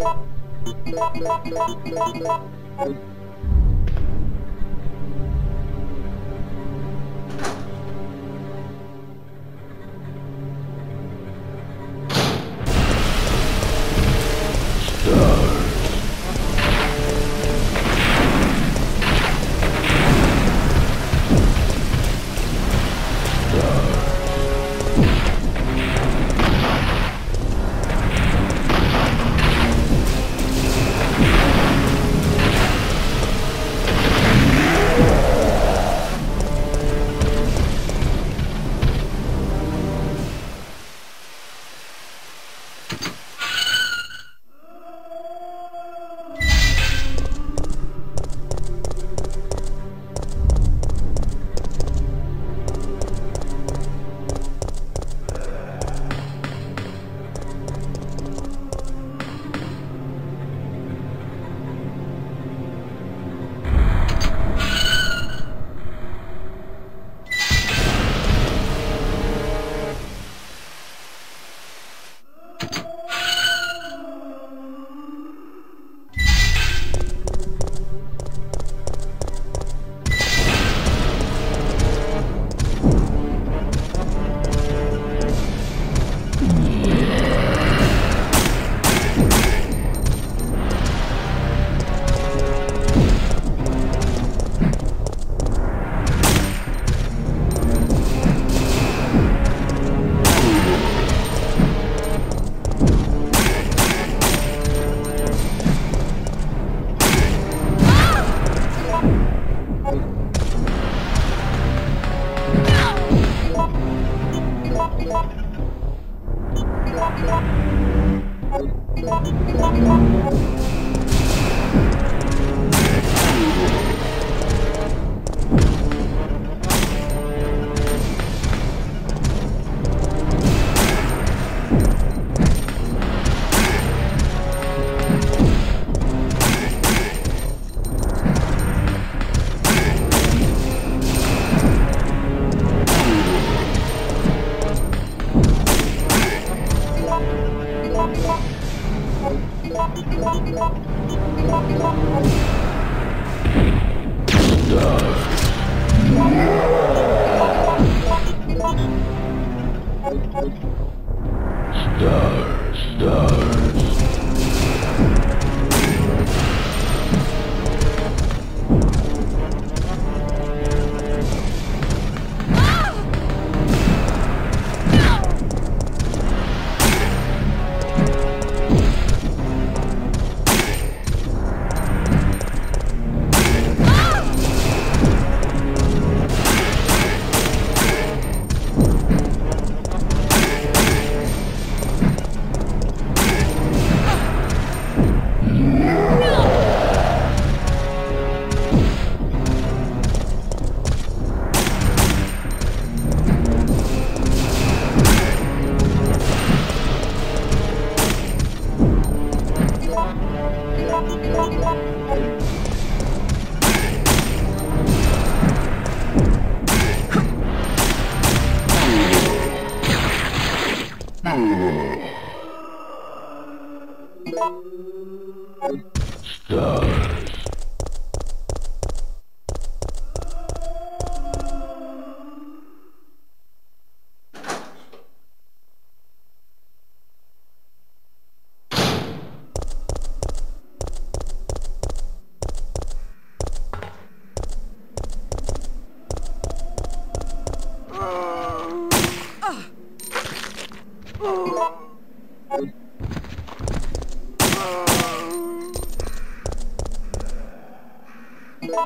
Thank you.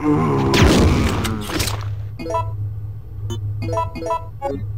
Thank you.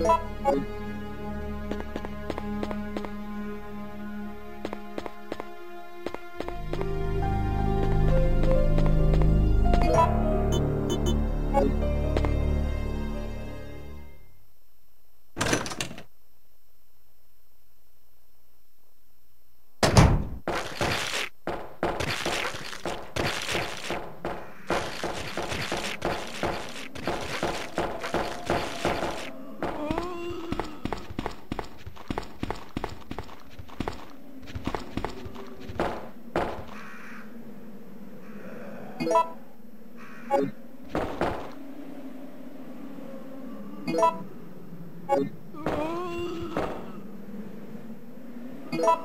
Thank you. you